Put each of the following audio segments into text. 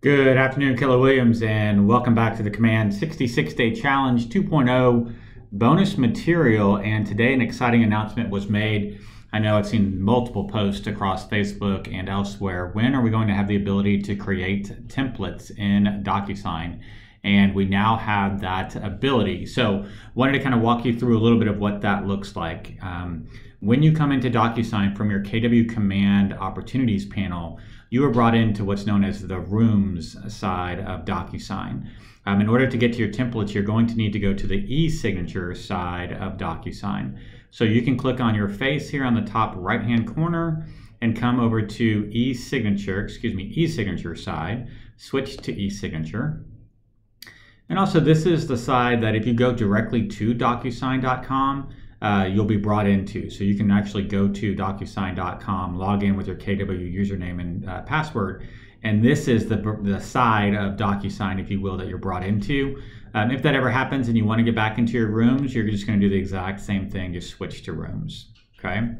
Good afternoon, Keller Williams, and welcome back to the Command 66 Day Challenge 2.0 bonus material. And today, an exciting announcement was made. I know I've seen multiple posts across Facebook and elsewhere. When are we going to have the ability to create templates in DocuSign? And we now have that ability. So, wanted to kind of walk you through a little bit of what that looks like. Um, when you come into DocuSign from your KW Command Opportunities panel, you are brought into what's known as the Rooms side of DocuSign. Um, in order to get to your templates, you're going to need to go to the e-signature side of DocuSign. So you can click on your face here on the top right-hand corner and come over to e-signature, excuse me, e-signature side, switch to e-signature. And also this is the side that if you go directly to DocuSign.com, uh, you'll be brought into. So you can actually go to DocuSign.com, log in with your KW username and uh, password, and this is the, the side of DocuSign, if you will, that you're brought into. Um, if that ever happens and you want to get back into your rooms, you're just going to do the exact same thing, just switch to rooms. Okay.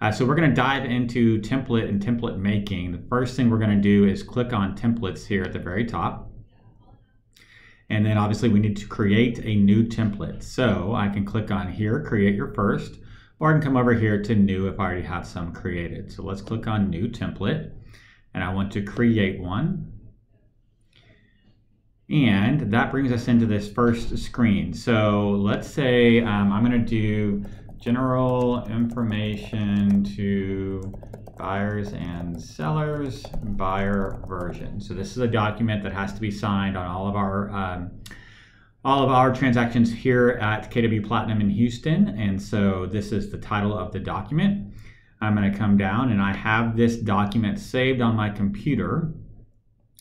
Uh, so we're going to dive into template and template making. The first thing we're going to do is click on templates here at the very top. And then obviously we need to create a new template. So I can click on here, create your first, or I can come over here to new if I already have some created. So let's click on new template and I want to create one. And that brings us into this first screen. So let's say um, I'm gonna do general information to buyers and sellers buyer version. So this is a document that has to be signed on all of our um, all of our transactions here at KW Platinum in Houston. And so this is the title of the document. I'm going to come down and I have this document saved on my computer.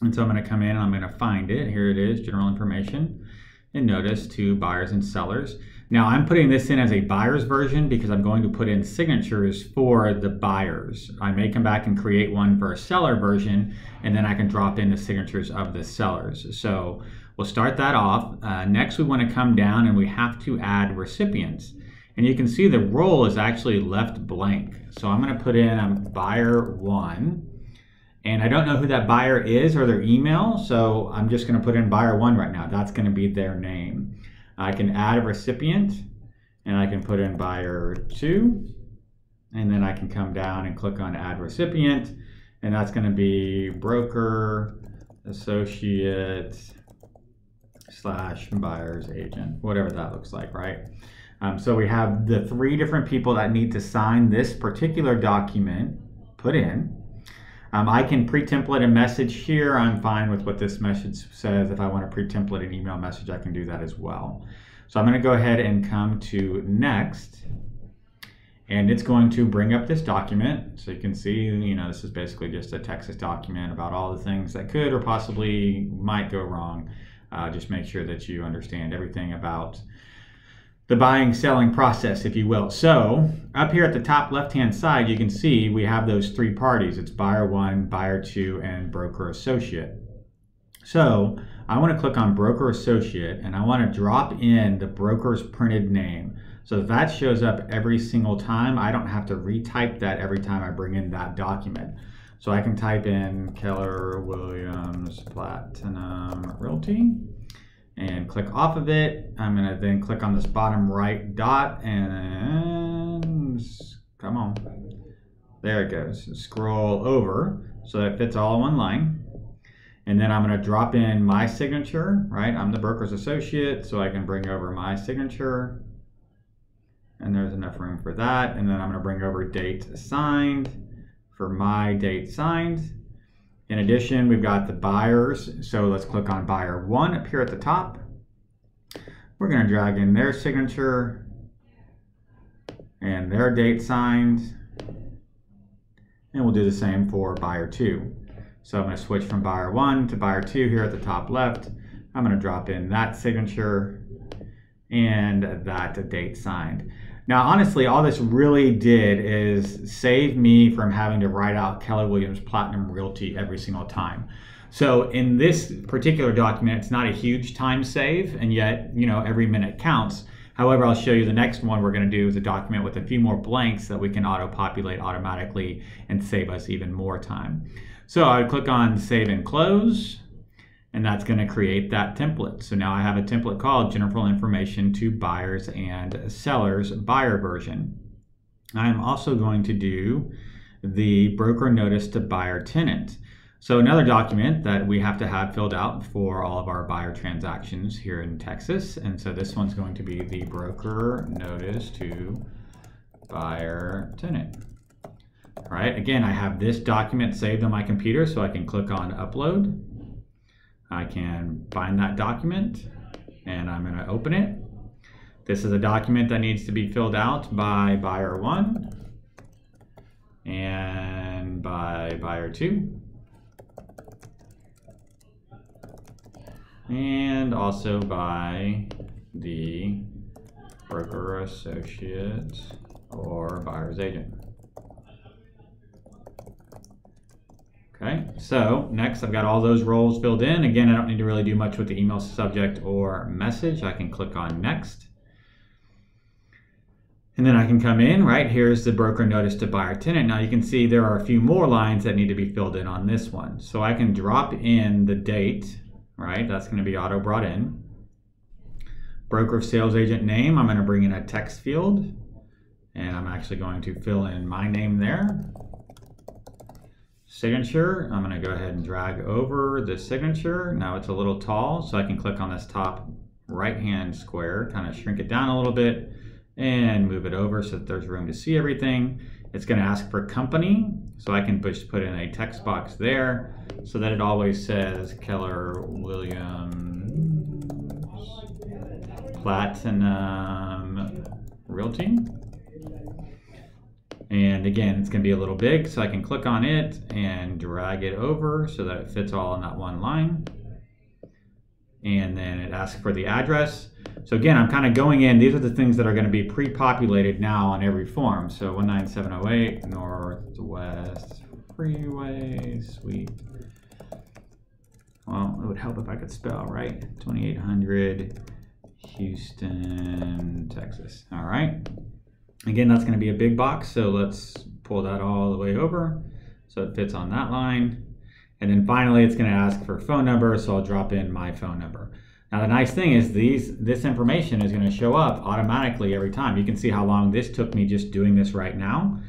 And so I'm going to come in and I'm going to find it. Here it is, general information and notice to buyers and sellers. Now I'm putting this in as a buyer's version because I'm going to put in signatures for the buyers. I may come back and create one for a seller version and then I can drop in the signatures of the sellers. So we'll start that off. Uh, next we want to come down and we have to add recipients. And you can see the role is actually left blank. So I'm going to put in a buyer one and I don't know who that buyer is or their email. So I'm just going to put in buyer one right now. That's going to be their name. I can add a recipient and I can put in buyer two. And then I can come down and click on add recipient. And that's going to be broker, associate, slash buyer's agent, whatever that looks like, right? Um, so we have the three different people that need to sign this particular document put in. Um, I can pre-template a message here. I'm fine with what this message says. If I want to pre-template an email message, I can do that as well. So I'm going to go ahead and come to next. And it's going to bring up this document. So you can see, you know, this is basically just a Texas document about all the things that could or possibly might go wrong. Uh, just make sure that you understand everything about the buying selling process, if you will. So up here at the top left hand side, you can see we have those three parties. It's buyer one, buyer two, and broker associate. So I want to click on broker associate and I want to drop in the broker's printed name. So that shows up every single time. I don't have to retype that every time I bring in that document. So I can type in Keller Williams Platinum Realty and click off of it. I'm gonna then click on this bottom right dot and come on. There it goes. Scroll over so that it fits all in one line. And then I'm gonna drop in my signature, right? I'm the broker's associate, so I can bring over my signature. And there's enough room for that. And then I'm gonna bring over date signed for my date signed. In addition, we've got the buyers. So let's click on buyer one up here at the top. We're going to drag in their signature and their date signed. And we'll do the same for buyer two. So I'm going to switch from buyer one to buyer two here at the top left. I'm going to drop in that signature and that date signed. Now, honestly, all this really did is save me from having to write out Keller Williams Platinum Realty every single time. So in this particular document, it's not a huge time save, and yet, you know, every minute counts. However, I'll show you the next one we're going to do is a document with a few more blanks that we can auto-populate automatically and save us even more time. So I would click on Save and Close, and that's going to create that template. So now I have a template called general information to buyers and sellers buyer version. I am also going to do the broker notice to buyer tenant. So another document that we have to have filled out for all of our buyer transactions here in Texas. And so this one's going to be the broker notice to buyer tenant. All right, again, I have this document saved on my computer so I can click on upload. I can find that document and I'm gonna open it. This is a document that needs to be filled out by buyer one and by buyer two. And also by the broker associate or buyer's agent. Okay, so next I've got all those roles filled in. Again, I don't need to really do much with the email subject or message. I can click on next. And then I can come in, right? Here's the broker notice to buyer tenant. Now you can see there are a few more lines that need to be filled in on this one. So I can drop in the date, right? That's gonna be auto brought in. Broker of sales agent name, I'm gonna bring in a text field and I'm actually going to fill in my name there signature. I'm gonna go ahead and drag over the signature. Now it's a little tall, so I can click on this top right-hand square, kind of shrink it down a little bit and move it over so that there's room to see everything. It's gonna ask for company, so I can just put in a text box there so that it always says Keller Williams Platinum Realty. And again, it's going to be a little big, so I can click on it and drag it over so that it fits all in that one line. And then it asks for the address. So again, I'm kind of going in. These are the things that are going to be pre-populated now on every form. So 19708 Northwest Freeway Suite. Well, it would help if I could spell, right? 2800 Houston, Texas. All right. Again, that's going to be a big box, so let's pull that all the way over so it fits on that line. And then finally, it's going to ask for phone number, so I'll drop in my phone number. Now, the nice thing is these this information is going to show up automatically every time. You can see how long this took me just doing this right now.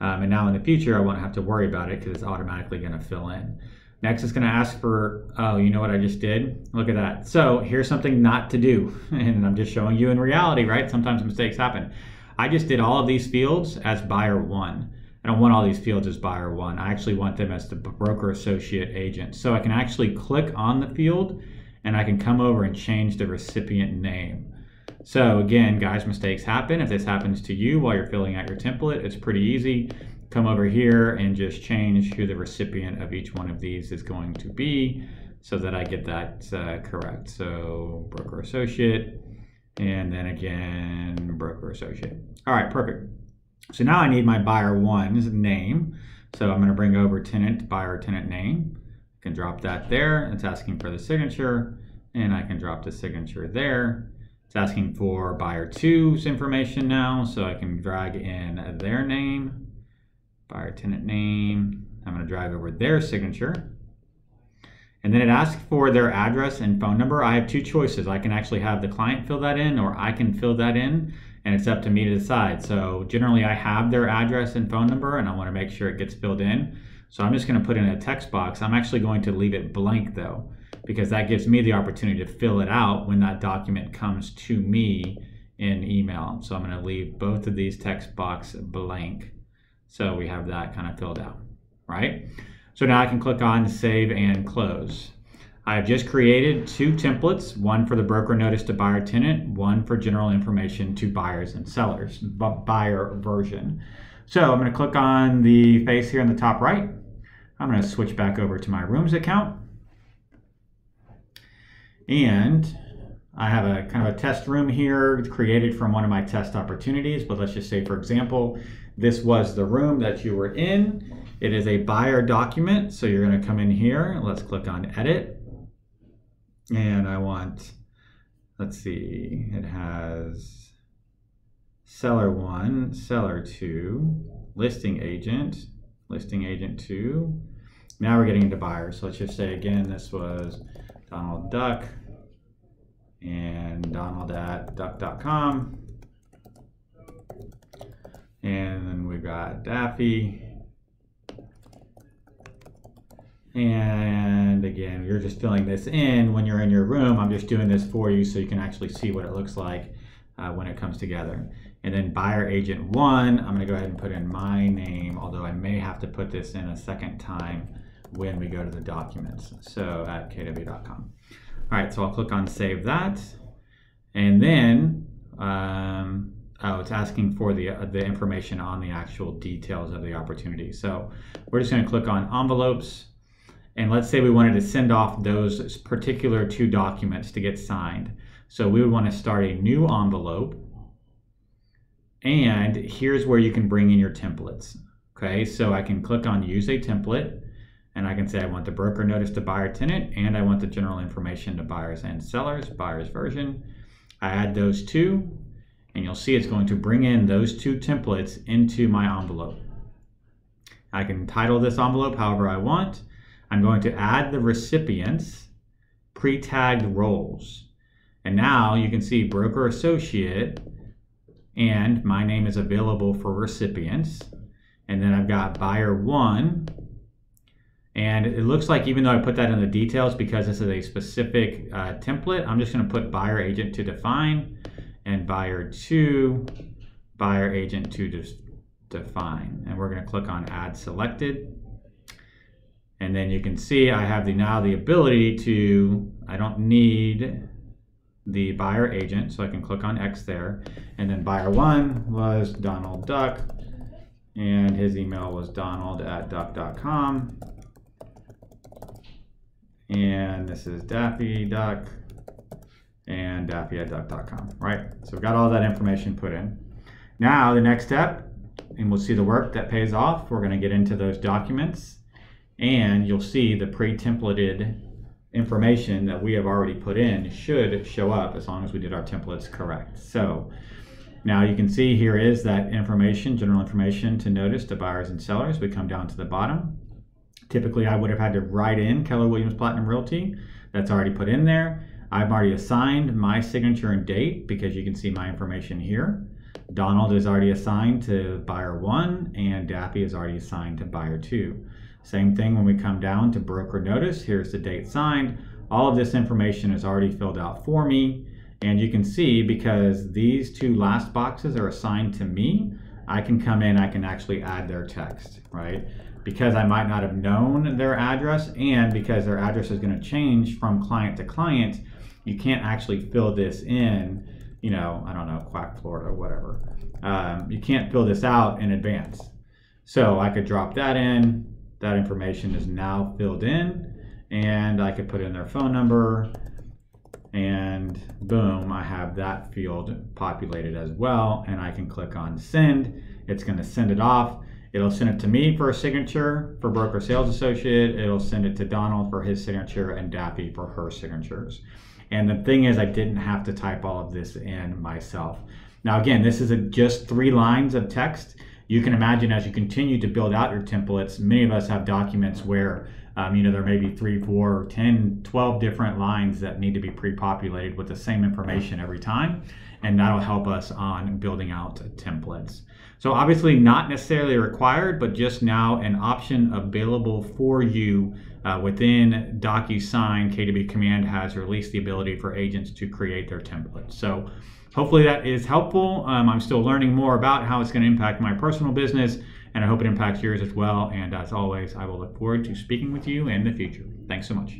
Um, and now in the future, I won't have to worry about it because it's automatically going to fill in. Next, it's going to ask for, oh, you know what I just did? Look at that. So here's something not to do. And I'm just showing you in reality, right? Sometimes mistakes happen. I just did all of these fields as buyer one. I don't want all these fields as buyer one. I actually want them as the broker associate agent. So I can actually click on the field and I can come over and change the recipient name. So again, guys, mistakes happen. If this happens to you while you're filling out your template, it's pretty easy. Come over here and just change who the recipient of each one of these is going to be so that I get that uh, correct. So broker associate, and mm-hmm. then again, broker associate. All right, perfect. So now I need my buyer one's name. So I'm going to bring over tenant, buyer tenant name. I can drop that there. It's asking for the signature, and I can drop the signature there. It's asking for buyer two's information now, so I can drag in their name, buyer tenant name. I'm going to drag over their signature. And then it asks for their address and phone number. I have two choices. I can actually have the client fill that in or I can fill that in and it's up to me to decide. So generally I have their address and phone number and I wanna make sure it gets filled in. So I'm just gonna put in a text box. I'm actually going to leave it blank though, because that gives me the opportunity to fill it out when that document comes to me in email. So I'm gonna leave both of these text box blank. So we have that kind of filled out, right? So now I can click on Save and Close. I have just created two templates, one for the broker notice to buyer tenant, one for general information to buyers and sellers, buyer version. So I'm going to click on the face here in the top right. I'm going to switch back over to my rooms account. And I have a kind of a test room here created from one of my test opportunities, but let's just say, for example, this was the room that you were in. It is a buyer document, so you're going to come in here. Let's click on edit. And I want, let's see, it has seller one, seller two, listing agent, listing agent two. Now we're getting into buyers. So let's just say again, this was Donald Duck, and Donald at duck.com. And then we've got Daffy. And again, you're just filling this in when you're in your room. I'm just doing this for you so you can actually see what it looks like uh, when it comes together. And then buyer agent one, I'm gonna go ahead and put in my name, although I may have to put this in a second time when we go to the documents. So at kw.com. All right, so I'll click on save that. And then, um, oh, it's asking for the, uh, the information on the actual details of the opportunity. So we're just gonna click on envelopes. And let's say we wanted to send off those particular two documents to get signed. So we would want to start a new envelope. And here's where you can bring in your templates. Okay, so I can click on use a template and I can say I want the broker notice to buyer tenant and I want the general information to buyers and sellers, buyer's version. I add those two and you'll see it's going to bring in those two templates into my envelope. I can title this envelope however I want. I'm going to add the recipients pre-tagged roles. And now you can see broker associate and my name is available for recipients. And then I've got buyer one. And it looks like even though I put that in the details because this is a specific uh, template, I'm just gonna put buyer agent to define and buyer two, buyer agent to define. And we're gonna click on add selected. And then you can see I have the now the ability to, I don't need the buyer agent, so I can click on X there. And then buyer one was Donald Duck, and his email was donald at duck.com. And this is Daffy Duck and Daffy at duck.com, right? So we've got all that information put in. Now the next step, and we'll see the work that pays off, we're gonna get into those documents and you'll see the pre-templated information that we have already put in should show up as long as we did our templates correct. So now you can see here is that information, general information to notice to buyers and sellers. We come down to the bottom. Typically I would have had to write in Keller Williams Platinum Realty. That's already put in there. I've already assigned my signature and date because you can see my information here. Donald is already assigned to buyer one and Daffy is already assigned to buyer two. Same thing when we come down to broker notice. Here's the date signed. All of this information is already filled out for me. And you can see because these two last boxes are assigned to me, I can come in, I can actually add their text, right? Because I might not have known their address and because their address is gonna change from client to client, you can't actually fill this in, you know, I don't know, Quack, Florida, whatever. Um, you can't fill this out in advance. So I could drop that in, that information is now filled in and I could put in their phone number and boom, I have that field populated as well. And I can click on send. It's going to send it off. It'll send it to me for a signature for broker sales associate. It'll send it to Donald for his signature and Daffy for her signatures. And the thing is, I didn't have to type all of this in myself. Now, again, this is a, just three lines of text you can imagine as you continue to build out your templates, many of us have documents where um, you know there may be three, four, 10, 12 different lines that need to be pre-populated with the same information every time. And that'll help us on building out templates. So obviously not necessarily required, but just now an option available for you uh, within DocuSign. KW Command has released the ability for agents to create their templates. So Hopefully that is helpful. Um, I'm still learning more about how it's going to impact my personal business, and I hope it impacts yours as well. And as always, I will look forward to speaking with you in the future. Thanks so much.